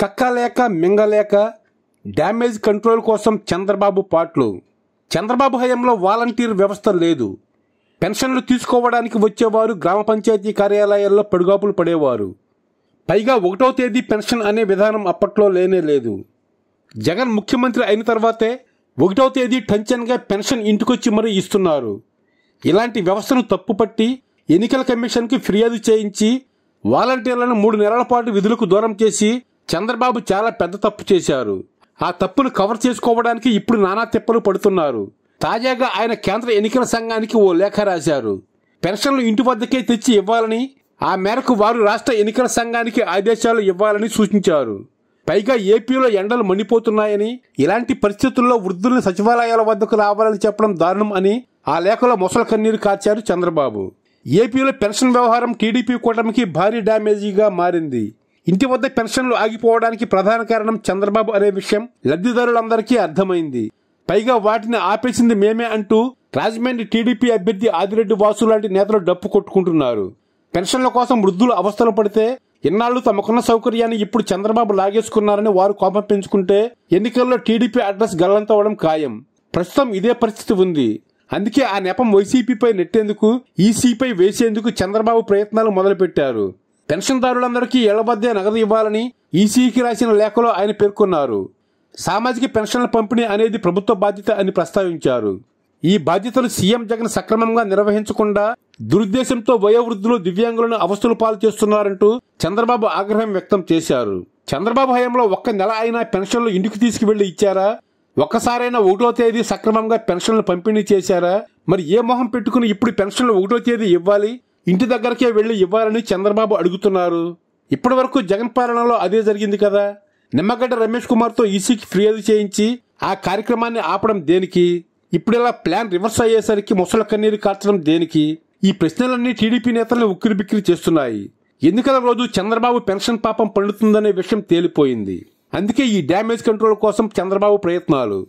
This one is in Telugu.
కక్కలేక మింగలేక డ్యామేజ్ కంట్రోల్ కోసం చంద్రబాబు పాటలు. చంద్రబాబు హయాంలో వాలంటీర్ వ్యవస్థ లేదు. పెన్షన్లు తీసుకోవడానికి వచ్చేవారు గ్రామ పంచాయతీ కార్యాలయాల్లో పడుగాపులు పడేవారు. పైగా ఒకటో తేదీ పెన్షన్ అనే విధానం అప్పట్లో లేనే లేదు. జగన్ ముఖ్యమంత్రి అయిన తర్వాతే ఒకటో తేదీ టెన్షన్గా పెన్షన్ ఇంటికొచ్చి మరీ ఇస్తున్నారు. ఇలాంటి వ్యవస్థను తప్పుపట్టి ఎన్నికల కమిషన్కి ఫిర్యాదు చేయించి వాలంటీర్లను మూడు నెలల పాటు విధులకు దూరం చేసి చంద్రబాబు చాలా పెద్ద తప్పు చేశారు. ఆ తప్పును కవర్ చేసుకోవడానికి ఇప్పుడు నానా తిప్పలు పడుతున్నారు. తాజాగా ఆయన కేంద్ర ఎన్నికల సంఘానికి ఓ లేఖ రాశారు. పెన్షన్లు ఇంటి వద్దకే తెచ్చి ఇవ్వాలని ఆ మేరకు వారు రాష్ట్ర ఎన్నికల సంఘానికి ఆదేశాలు ఇవ్వాలని సూచించారు. పైగా ఏపీలో ఎండలు మండిపోతున్నాయని ఇలాంటి పరిస్థితుల్లో వృద్ధుల్ని సచివాలయాల వద్దకు రావాలని చెప్పడం దారుణం అని ఆ లేఖలో మొసల కన్నీరు కాచారు చంద్రబాబు. ఏపీలో పెన్షన్ వ్యవహారం టీడీపీ కూటమికి భారీ డ్యామేజీగా మారింది. ఇంటి వద్ద పెన్షన్లు ఆగిపోవడానికి ప్రధాన కారణం చంద్రబాబు అనే విషయం లబ్ధిదారులందరికీ అర్థమైంది. పైగా వాటిని ఆపేసింది మేమే అంటూ రాజమండ్రి టీడీపీ అభ్యర్థి ఆదిరెడ్డి వాసు లాంటి నేతలు డప్పు కొట్టుకుంటున్నారు. పెన్షన్ల కోసం వృద్ధులు అవస్థలు పడితే ఇన్నాళ్ళు తమకున్న సౌకర్యాన్ని ఇప్పుడు చంద్రబాబు లాగేసుకున్నారని వారు కోపం పెంచుకుంటే ఎన్నికల్లో టీడీపీ అడ్రస్ గల్లంతవడం ఖాయం. ప్రస్తుతం ఇదే పరిస్థితి ఉంది. అందుకే ఆ నెపం వైసీపీపై నెట్టేందుకు ఈసీపై వేసేందుకు చంద్రబాబు ప్రయత్నాలు మొదలుపెట్టారు. పెన్షన్దారులందరికీ ఏళ్ళబద్దే నగదు ఇవ్వాలని ఈసీకి రాసిన లేఖలో ఆయన పేర్కొన్నారు. సామాజిక పెన్షన్ల పంపిణీ అనేది ప్రభుత్వ బాధ్యత అని ప్రస్తావించారు. ఈ బాధ్యతలు సీఎం జగన్ సక్రమంగా నిర్వహించకుండా దురుద్దేశంతో వయోవృద్ధులు దివ్యాంగులను అవస్థలు పాలు చేస్తున్నారంటూ చంద్రబాబు ఆగ్రహం వ్యక్తం చేశారు. చంద్రబాబు హయాంలో ఒక్క నెల అయినా పెన్షన్లు ఇంటికి తీసుకువెళ్ళి ఇచ్చారా? ఒక్కసారైనా ఒకటో తేదీ సక్రమంగా పెన్షన్లు పంపిణీ చేశారా? మరి ఏ మొహం పెట్టుకుని ఇప్పుడు పెన్షన్లు ఒకటో తేదీ ఇవ్వాలి? ఇంటి దగ్గరకే వెళ్ళి ఇవ్వాలని చంద్రబాబు అడుగుతున్నారు. ఇప్పటి వరకు జగన్ పాలనలో అదే జరిగింది కదా. నిమ్మగడ్డ రమేష్ కుమార్తో ఈసీకి ఫిర్యాదు చేయించి ఆ కార్యక్రమాన్ని ఆపడం దేనికి? ఇప్పుడు ఇలా ప్లాన్ రివర్స్ అయ్యేసరికి ముసల కన్నీరు కార్చడం దేనికి? ఈ ప్రశ్నలన్నీ టీడీపీ నేతలను ఉక్కిరిబిక్కిరి చేస్తున్నాయి. ఎన్నికల రోజు చంద్రబాబు పెన్షన్ పాపం పండుతుందనే విషయం తేలిపోయింది. అందుకే ఈ డ్యామేజ్ కంట్రోల్ కోసం చంద్రబాబు ప్రయత్నాలు.